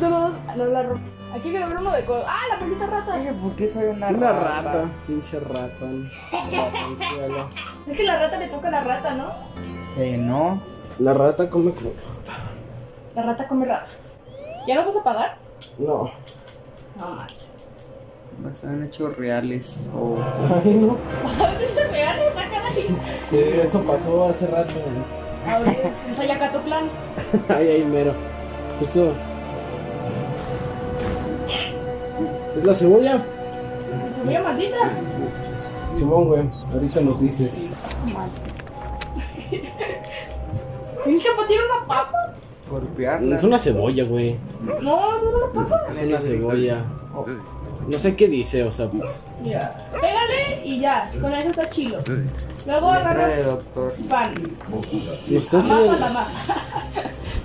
Todos, no la rompo. Aquí quiero ver uno de co- ¡Ah, la maldita rata! Oye, ¿por qué soy una, Una rata. Pinche ratón. Ratonzuelo. Es que la rata le toca a la rata, ¿no? Eh, no. La rata come como. La rata come rata. ¿Ya no vas a pagar? No. No manches. Basadas en hechos reales. O Ay, no. ¿Sabes de ser real? Me sacan así. Sí, eso pasó hace rato. A ver, o sea, ya Cato plan. Ay, ay, mero. Justo. ¿Es la cebolla? Cebolla maldita. Simón, güey. Ahorita nos dices. Pinche pa tiene una papa. golpearla. Es una cebolla, güey. No, es una papa. Es una cebolla. Oh, No sé qué dice, o sea, pues. Mira, pégale y ya. Con eso está chilo. Luego agarras doctor. pan. ¿Y usted Amasa la masa.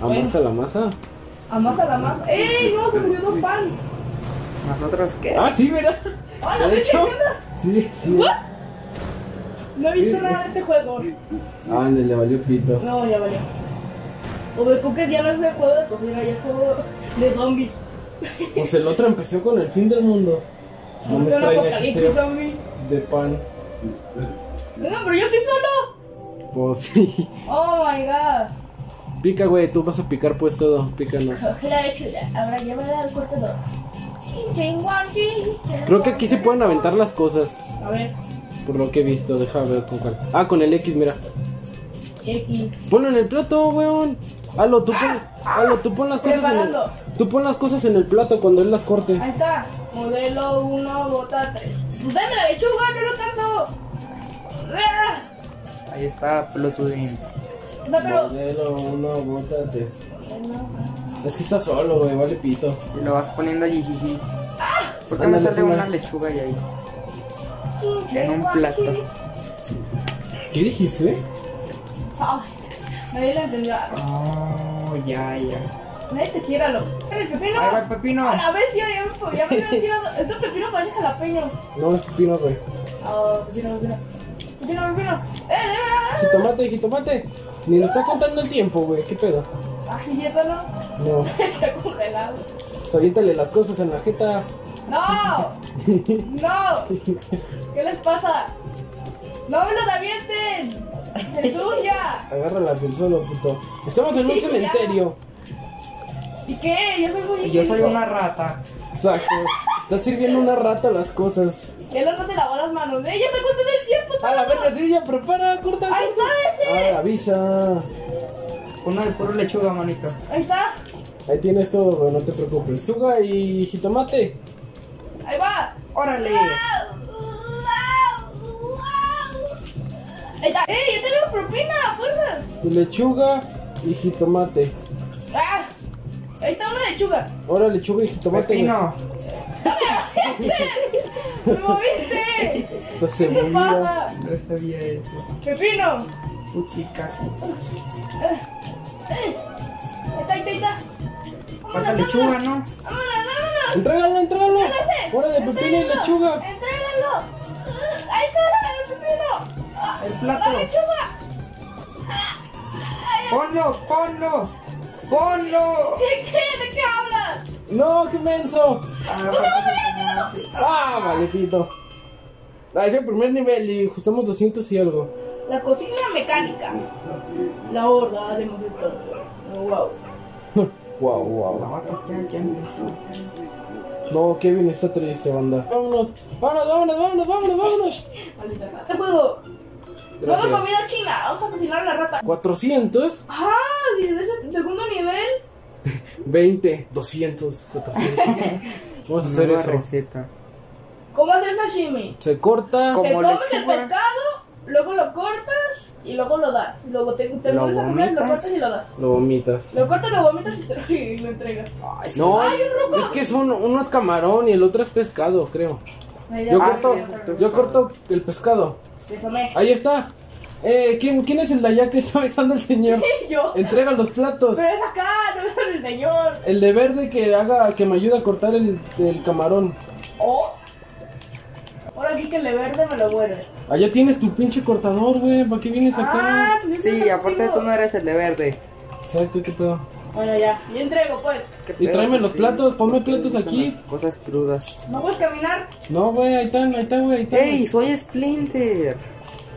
amasa la masa? Amasa la masa. ¡Ey! No, se murió dos pan. ¿Nosotros qué? Ah, sí, mira. Hola, De ¿qué hecho. Sí, sí. ¿What? No he visto nada de este juego. Ah, le valió pito. No, ya valió. Overcooked ya no es el juego de cocina, ya es juego de zombies. Pues el otro empezó con el fin del mundo. No me extraña que esté de pan. Venga, pero yo estoy solo. Pues sí. Oh my god. Pica, güey, tú vas a picar pues todo. Pícanos. Coge la hechura. Ahora llévala al cortador. Creo que aquí se pueden aventar las cosas. A ver, Por lo que he visto, déjame ver con cuál. Ah, con el X, mira. X. Ponlo en el plato, weón. Halo, tú pon, halo, tú pon las cosas en el, tú pon las cosas en el plato cuando él las corte. Ahí está. Modelo 1, bota 3. Dame la lechuga, no lo tanto. Ah, Ahí está Plutudin. No, pero. Modelo 1, bótate. Es que está solo, güey, vale pito. Y lo vas poniendo allí, jiji. ¿Por qué me sale ponla. una lechuga y ahí? En un plato. ¿Qué dijiste? Ay, nadie la entendió. Oh, ya, ya. Nadie te quiera lo. ¿El pepino? Ahí va el pepino. A la vez ya, ya me, ya me había tirado. Este pepino parece jalapeño. No, es pepino, güey. Ah, pepino, pepino. Pepino, pepino. ¡Eh, eh! Jitomate, jitomate. Ni nos está contando el tiempo, güey. ¿Qué pedo? Ay, ¿cierto no? Está congelado. Aviéntale las cosas en la jeta. ¡No! ¡No! ¿Qué les pasa? ¡No me los avienten! ¡Se ensucia! Agárralas del suelo, puto. Estamos en un cementerio. ¿Y qué? Yo soy muy Yo soy una rata. Exacto. Está sirviendo una rata las cosas. Ya no se lavó las manos. ¡Eh, ya te conté del tiempo! A la verga, sí, ya prepara, corta. ¡Ahí está ese! Ah, avisa. Una de puro lechuga, manito. ¡Ahí está! Ahí tienes todo, no te preocupes. Suga y jitomate. ¡Ahí va! ¡Órale! Ahí está. ¡Eh, ya tenemos propina! ¡Fuerzas! Y lechuga y jitomate. ¡Ah! Ahí está una lechuga. Ahora lechuga y jitomate. güey. ¡Me moviste! ¿Qué te pasa? No sabía eso. ¡Pepino! Uchi, casi. Está, ahí está. Falta lechuga, ¿no? ¡Vámonos, vámonos! Entrégalo, entrégalo. De pepino y ¡Entrégalo! lechuga. ¡Entrégalo! ¡Ahí está el pepino! ¡Ah, El ¡La plato. lechuga! Ponlo, ponlo. Ponlo. ¿Qué, qué? ¿De qué hablas? No, qué menso. Ah, Ah, vale, pito. Ah, es el primer nivel y ajustamos 200 y algo. La cocina mecánica. La horda de mosquitos. Wow. Wow, wow. No, Kevin está triste, banda. Vámonos, vámonos, vámonos, vámonos, vámonos, vámonos. Rata. juego. Gracias. comida china. Vamos a cocinar a la rata. 400, Ah, desde ese segundo nivel. 20, 200, 400. Vamos a hacer Nueva eso. receta. ¿Cómo hacer sashimi? Se corta. Como te comes el lechuga. pescado, luego lo cortas y luego lo das. Luego te, te Lo a comer, lo vomitas. cortas y lo das. Lo vomitas. Lo cortas, lo vomitas y, te, y lo entregas. No, ¡Ay, un ruco! es que es un- uno es camarón y el otro es pescado, creo. Ahí Yo. Ah, corto, sí, yo corto el pescado. Eso me. Ahí está. Eh, ¿quién, ¿Quién es el de allá que está besando al señor? Yo. Entrega los platos. Pero es acá, no es el señor. El de verde que haga, que me ayude a cortar el, el camarón. Oh. Ahora sí que el de verde me lo vuelve. Allá tienes tu pinche cortador, güey. ¿Para qué vienes Ah, acá? pues yo Sí, aparte tú no eres el de verde. Exacto, ¿qué pedo? Bueno, ya, yo entrego, pues. ¿Qué Y tráeme los Sí. platos, ponme Me platos aquí. Cosas crudas. ¿No puedes caminar? No, güey, ahí están, ahí están, güey, ahí están. ¡Ey! Soy Splinter.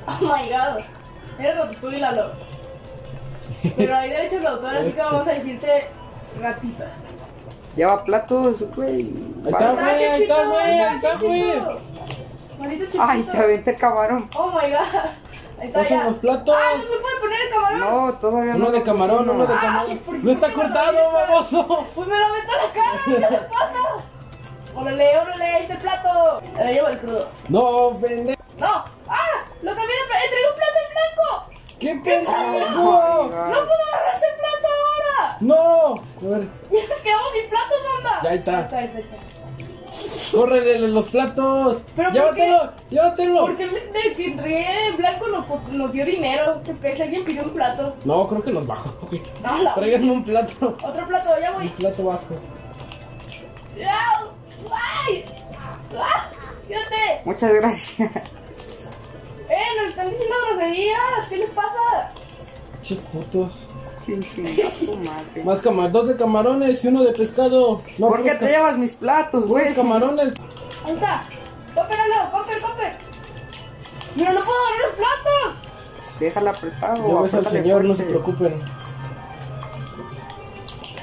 Oh my god. Eres lo que tú y la lo. Pero hay derechos de autor, así que vamos a decirte gatita. Lleva platos, güey. Ahí está, güey, ahí está, güey, ahí está, güey. Ay, te aventé el camarón. Oh my god. Ahí está ya. los platos. Ah, no se puede poner el camarón. No, todavía no. Uno de camarón, uno de camarón. ¿por qué No está cortado, baboso. Pues me lo meto a la cara, ¿qué le pasa? Órale, órale, ahí está el plato. Eh, llevo el crudo. No, pendejo. No. ¡Ah! Lo cambié de plato. ¡Entregué un plato en blanco! ¿Qué pendejo? ¡No puedo agarrar ese plato ahora! No. A ver, ¡Quedamos sin platos, onda! Ya ahí está. Ahí está, ahí está, ahí está. córrele los platos. ¿Pero por Llévatelo, llévatelo. Porque el el que entregué en blanco nos, nos dio dinero. Que pex, alguien pidió un plato. No, creo que los bajo. güey. La- Tráiganme un plato. Otro plato, ya Un voy. plato bajo. ¡Au! ¡Ay! ¡Ah! ¡Fíjate! Muchas gracias. ¡Eh! ¡Nos están diciendo groserías! ¿Qué les pasa? Che putos. Sin chingar tu madre. Más camarones, dos de camarones y uno de pescado. No, ¿Por qué te llevas mis platos, güey? puros camarones. Ahí está. ¡Copper, Leo! ¡Copper, Copper! ¡Mira, no puedo agarrar los platos! Déjala apretado. Ya ves al señor, no se preocupen.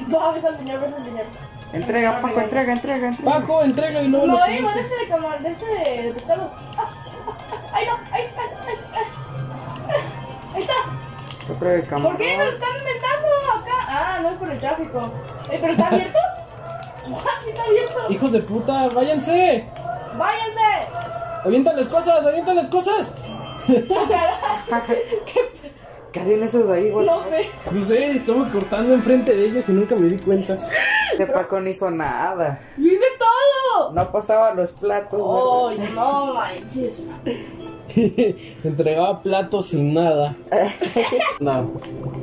No, ves al señor, ves al señor. Entrega, Paco, entrega, entrega, entrega. Paco, entrega y luego No, man, ese de camarón, de ese de, pescado. Ah, ¡Ahí no! ¡Ahí está! ¡Ahí está! ¡Ahí está! ¿Por qué nos están inventando acá? Ah, no es por el tráfico. Eh, ¿pero está abierto? What? ¿Sí está abierto? Hijos de puta, váyanse. ¡Váyanse! Aviéntales cosas, aviéntales cosas. ¿Qué hacen esos ahí, güey? No sé. No sé, estamos cortando enfrente de ellos y nunca me di cuenta. Este Paco no hizo nada. ¡Lo hice todo! No pasaba los platos, ¡Ay, ¿verdad? no manches! Entregaba platos sin nada.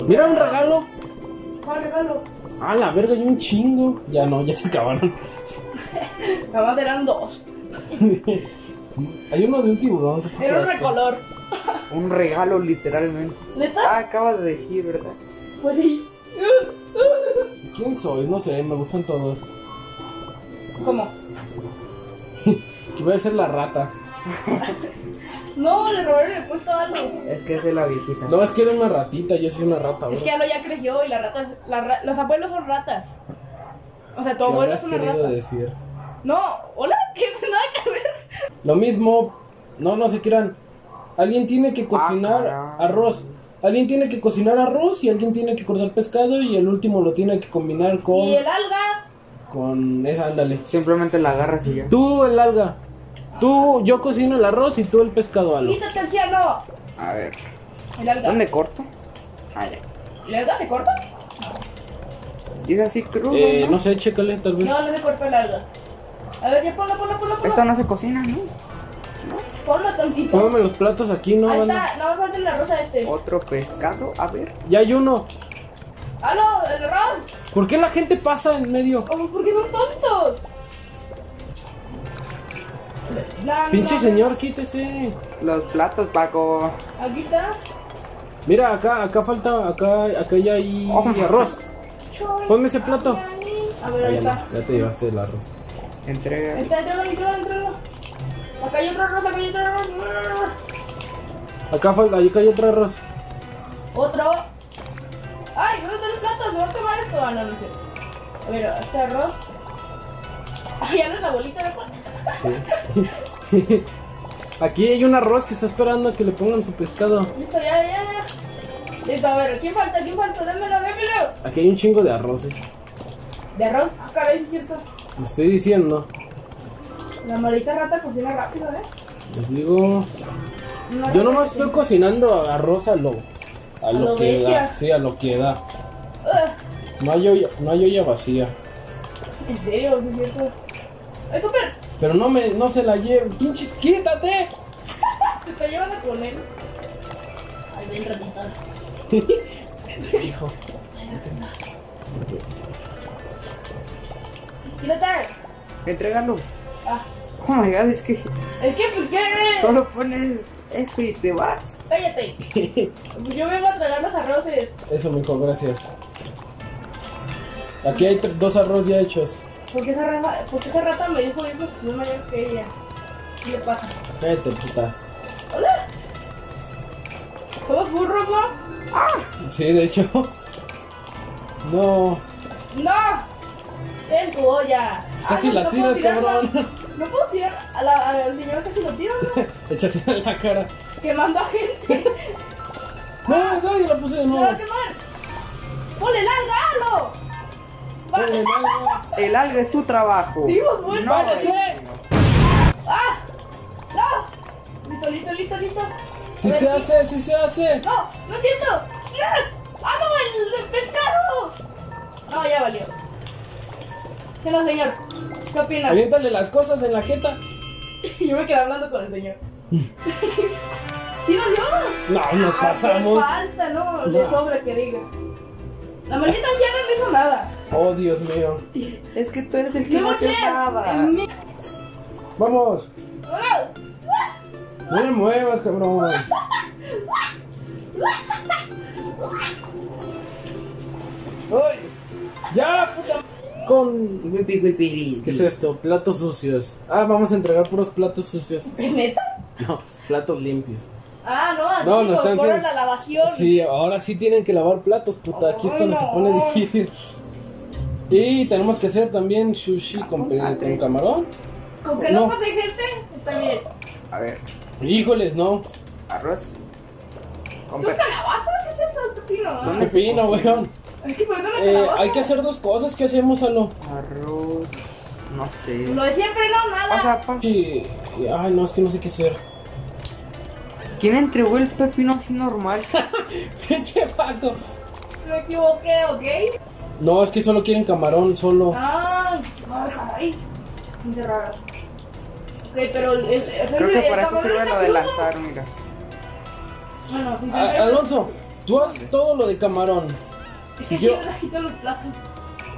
Mira un regalo. ¿Cuál regalo? Ah, la verga, hay un chingo. Ya no, ya se acabaron. Nada más eran dos. Hay uno de un tiburón. Era un recolor. Un regalo, literalmente. ¿Neta? Ah, acabas de decir, ¿verdad? Pues. ¿Quién soy? No sé, me gustan todos. ¿Cómo? Que voy a ser la rata. No, le robaron el puesto a Aldo. Es que es de la viejita. No, es que era una ratita, yo soy una rata. Es bro. que Aldo ya creció y las ratas, las ra- los abuelos son ratas. O sea, tu ¿Qué abuelo habrás es una querido rata. decir? No, hola, ¿qué? Nada que ver. Lo mismo. No, no se quieran. Alguien tiene que cocinar caray. arroz. Alguien tiene que cocinar arroz y alguien tiene que cortar pescado y el último lo tiene que combinar con... Y el alga. Con esa, ándale. Simplemente la agarras y ya. Tú el alga. Tú, yo cocino el arroz y tú el pescado, algo. Quítate, anciano. A ver. El alga. ¿Dónde corto? Ah, ya. ¿El alga se corta? Dice así crudo, Eh, ¿no? no sé, chécale, tal vez. No, no se corta el alga. A ver, ya ponlo, ponlo, ponlo, ponlo. Esto no se cocina, ¿no? Ponlo tantito. Póngame los platos aquí, ¿no? Ahí está, no me falta el arroz a este. Otro pescado, a ver. Ya hay uno. ¡Aló, el arroz! ¿Por qué la gente pasa en medio? Oh, ¿Por qué son tontos? Pinche no. señor, quítese. Los platos, Paco. Aquí está. Mira, acá, acá falta, acá, acá ya hay Oh, arroz. Ponme ese plato. A ver, Ah, ahí ya, ya te llevaste el arroz. Entrega. Está, entralo, entralo, entralo. Acá hay otro arroz, acá hay otro arroz. Acá falta, acá hay otro arroz. Otro. ¡Ay! ¿Dónde están los platos? ¿Se va a tomar esto? Ah, no, no sé. A ver, este arroz. Ah, ya no es la bolita de pan. Sí. Aquí hay un arroz que está esperando a que le pongan su pescado. Listo, ya, ya, ya. Listo, a ver, ¿quién falta? ¿Quién falta? Démelo, démelo. Aquí hay un chingo de arroces. ¿De arroz? Ah, caray, es cierto. Lo estoy diciendo. La maldita rata cocina rápido, ¿eh? Les digo. Yo nomás estoy cocina- cocinando arroz a lo. A lo, lo que bestia. da. Sí, a lo que da. No hay olla, no hay olla vacía. En serio, sí es cierto. ¡Ay, Cooper! Pero no me, no se la lleve. Pinches, quítate. Te está llevando con él. Ay, ven, ratita. Vente, hijo. Quítate. Entrégalo. Ah, Oh my god, es que es que, pues, ¿qué? solo pones eso y te vas. Cállate. Pues yo vengo a tragar los arroces. Eso, mijo, gracias. Aquí hay dos arroz ya hechos. ¿Por qué esa rata, por qué esa rata me dijo hijo si no mayor que ella? ¿Qué le pasa? Cállate, puta. Hola. ¿Somos burros, no? Sí, de hecho. No. ¡No! Ten tu olla. Casi Ah, la tiras, cabrón. No puedo tirar a la, al señor casi lo tiro, ¿no? Échase en la cara. Quemando a gente. No, no, ya la puse de ¡Se nuevo. va a quemar! ¡Ponle larga, Ponle. El alga es tu trabajo. Dimos vuelta. No. ¡Ah! ¡No! Listo, listo, listo, listo. Si A ver, se sí. hace, si se hace. ¡No! ¡No es cierto! ¡Ah, no! ¡El, el pescado! No, ya valió. ¿Qué no, señor? ¿Qué? Aviéntale las cosas en la jeta. Yo me quedé hablando con el señor. ¿Sí nos dio? No, nos Ah, pasamos. falta, ¿no? De No. sobra que diga. La maldita anciana no hizo nada. Oh, Dios mío. Es que tú eres el que ¡Me no hace nada. Me- Vamos. No me muevas, cabrón. ¡Ay! ¡Ya, puta! Con. Wipi, wipi, lis, ¿Qué es esto? Platos sucios. Ah, vamos a entregar puros platos sucios. ¿Es neta? No, platos limpios. Ah, no, aquí No, nos por la lavación. Sí, ahora sí tienen que lavar platos, puta. Aquí es cuando se pone difícil. Y tenemos que hacer también sushi con, pe- con camarón. Con que No. pase gente, está bien. A ver, Híjoles, no. arroz. Con ¿Tú es pe- calabaza? ¿Qué es esto? ¿Pepino? ¿Dónde ¿no? se Pepino, weón. Eh, hay que hacer dos cosas. ¿Qué hacemos, Alo? Arroz. No sé. Lo de siempre no, nada. Pasa, pasa. Sí. Ay, no, es que no sé qué hacer. ¿Quién entregó el pepino así normal? Pinche Paco. Me equivoqué, ¿ok? No, es que solo quieren camarón, solo. Ah, caray. Qué raro. Ok, pero el, el, el, Creo que el para eso sirve lo de lanzar, mira. Bueno, sí, A- sí. Alonso, tú haz todo lo de camarón. Es que yo- quito los platos.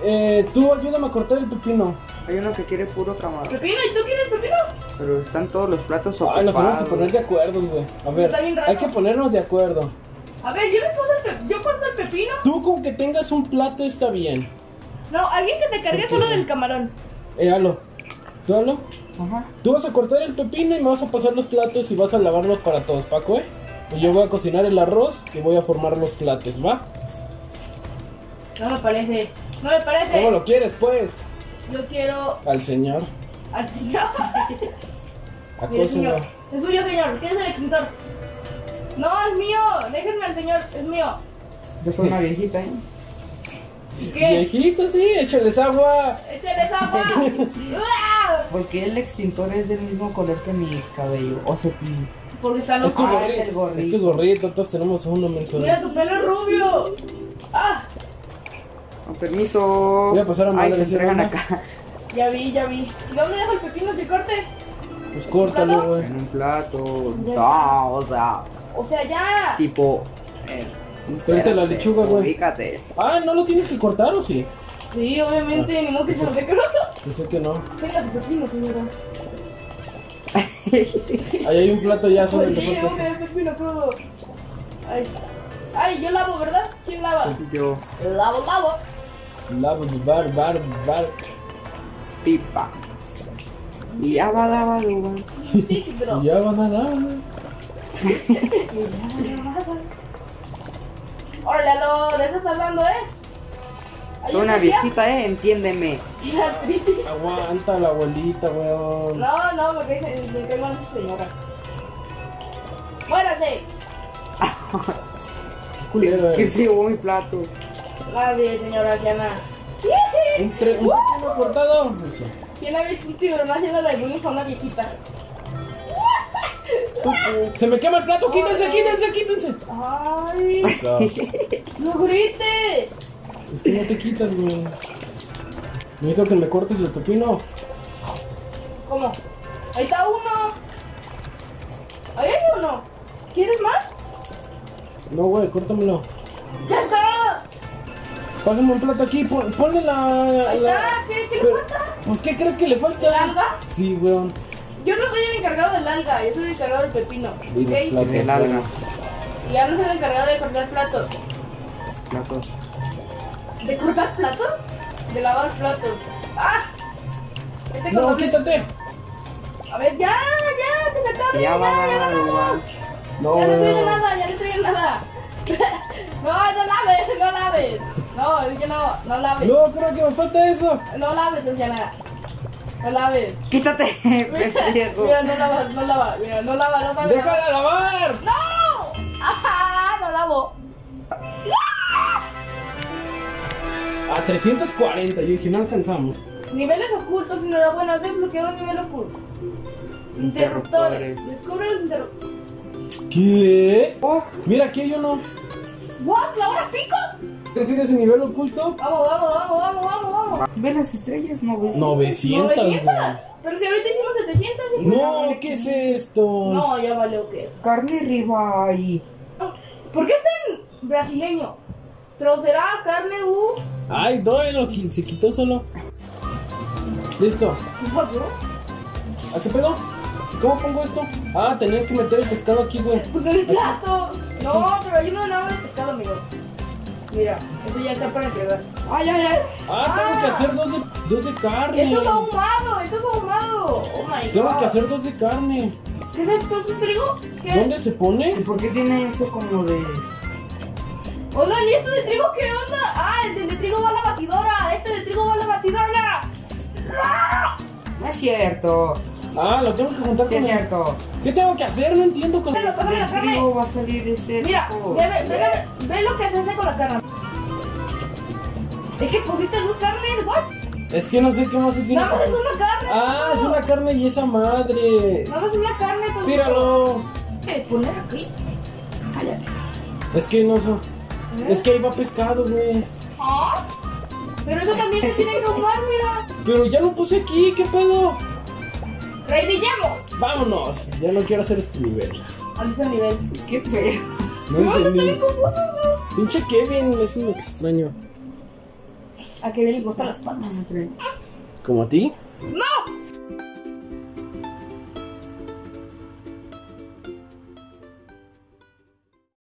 Eh, tú ayúdame a cortar el pepino. Hay uno que quiere puro camarón. ¿Pepino? ¿Y tú quieres pepino? Pero están todos los platos Ay, ocupados. nos tenemos que poner de acuerdo, güey. A ver, hay que ponernos de acuerdo. A ver, yo les paso el pe- Yo corto el pepino. Tú con que tengas un plato está bien. No, alguien que te cargue solo del camarón. Eh, Alo. ¿Tú, Alo? Ajá. Tú vas a cortar el pepino y me vas a pasar los platos y vas a lavarlos para todos, Paco, ¿eh? Y yo voy a cocinar el arroz y voy a formar los platos, ¿va? No me parece. No me parece. ¿Cómo lo quieres, pues? Yo quiero Al señor. al señor. A Mire, señor. Es suyo, señor. ¿Quién es el extintor? No, es mío. Déjenme al señor. Es mío. Yo soy una viejita, ¿eh? ¿Y qué? Viejito, sí, échales agua. ¡Échales agua! ¡Uah! Porque el extintor es del mismo color que mi cabello. O cepillo. Porque está Es tu Ah, gorrito. es el gorrito. Es tu gorrito, todos tenemos uno, menso. Mira, tu pelo es rubio. ¡Ah! Con permiso. Voy a pasar a Ay, madre, se ¿sí, entregan acá. Ya vi, ya vi. ¿Y dónde dejo el pepino si corte? Pues córtalo, güey. En un plato. No, o sea, O sea, ya. tipo. Eh, la espérate, lechuga, güey. Ubícate. Ah, ¿no lo tienes que cortar o sí? Sí, obviamente, ni modo que se lo deje roto. Pensé que no. Venga, su pepino, señora. Ahí hay un plato ya, que falta. ver pepino crudo. Ay. Ay, yo lavo, ¿verdad? ¿Quién lava? Yo, Lavo, lavo. Lavo, bar, bar, bar. pipa. Y abadabaduba. Big bro. Ya van a dar. Órale, lo de eso estás hablando, ¿eh? Soy una ¿ya? viejita, ¿eh? Entiéndeme. Ya. Aguanta la abuelita, weón. No, no, me cae mal esa señora. Muérase. Eh. ¿Quién se llevó mi plato? Nadie, señora Diana. Un, tre- un pepino cortado. Eso. ¿Quién ha visto un tiburón haciendo la bullying a una viejita? Se me quema el plato, quítense, quítense, quítense. Ay, No, grites. es que no te quitas, güey. Necesito que me cortes el pepino. ¿Cómo? Ahí está uno. Ahí hay uno. ¿Quieres más? No, güey, córtamelo. ¡Ya! Pásame un plato aquí, pon- ponle la. Ahí la- está. ¿Qué, qué le Pero- falta? Pues, ¿qué crees que le falta? ¿El alga? Sí, weón. Yo no soy el encargado del alga, yo soy el encargado del pepino. Y los ¿ok? platos, El alga. Y ya no soy el encargado de cortar platos. Platos. ¿De cortar platos? de lavar platos. ¡Ah! Este No, quítate. A ver, ya, ya, que se acabe. Ya va a ya, dar no. No. Ya no traigo nada, ya no traigo nada. no, no laves, no laves. No, es que no, no laves. No, creo que me falta eso. No laves, Luciana. No laves. Quítate, Mira, pendejo. mira, no lava, no lava, mira, no lava, no lava. ¡Déjala lavar! ¡No! ¡Ajá! No lavo. A 340, yo dije, no alcanzamos. Niveles ocultos, enhorabuena, has desbloqueado un nivel oculto. Interruptores. Interruptores. Descubre los interruptores. ¿Qué? Oh, Mira, aquí hay uno. ¿What? ¿La hora pico? ¿Quieres ir a ese nivel oculto? Vamos, vamos, vamos, vamos, vamos, vamos. ve las estrellas, no ves. 900, 900. güey. Pero si ahorita hicimos 700. ¿sí? No, ¿qué es esto? No, ya valió que es. Carne ribeye. ¿Por qué está en brasileño? Trocerá, carne, uh. Ay, duelo, que se quitó solo. Listo. ¿Qué pasó? ¿A qué pedo? ¿Cómo pongo esto? Ah, tenías que meter el pescado aquí, güey. Pues en el plato. No, pero hay uno nada de pescado, amigo. Mira, esto ya está para entregar. ¡Ay, ay, ay! Ah, tengo que hacer dos de, dos de carne. Esto es ahumado, esto es ahumado. Oh my god. Tengo que hacer dos de carne. ¿Qué es esto? ¿Esto es trigo? ¿Qué? ¿Dónde se ¿Y pone? por qué tiene eso como de.? Oigan, ¿y esto de trigo qué onda? Ah, el de trigo va a la batidora. Este de trigo va a la batidora. No es cierto. Ah, lo tengo que juntar Sí con es el- cierto. ¿Qué tengo que hacer? No entiendo. Con... Trigo va a salir ese. Mira, ve, ve, ve lo que se hace con la carne. Es que pusiste dos carnes, what? Es que no sé qué más se tiene. Más es una carne. Ah, no. es una carne y esa madre. Más es una carne. pues. Tíralo. ¿Qué? ¿Poner aquí? Cállate. Es que no sé. Es que ahí va pescado, güey. ¿Ah? Pero eso también se tiene que ahumar, mira. Pero ya lo puse aquí, ¿qué pedo? Reirillemos. Vámonos. Ya no quiero hacer este nivel. Al nivel. ¿Qué pedo? No No, no confuso. ¿no? Pinche Kevin es un extraño. A que bien le gustan las patas. ¿Como a ti? ¡No!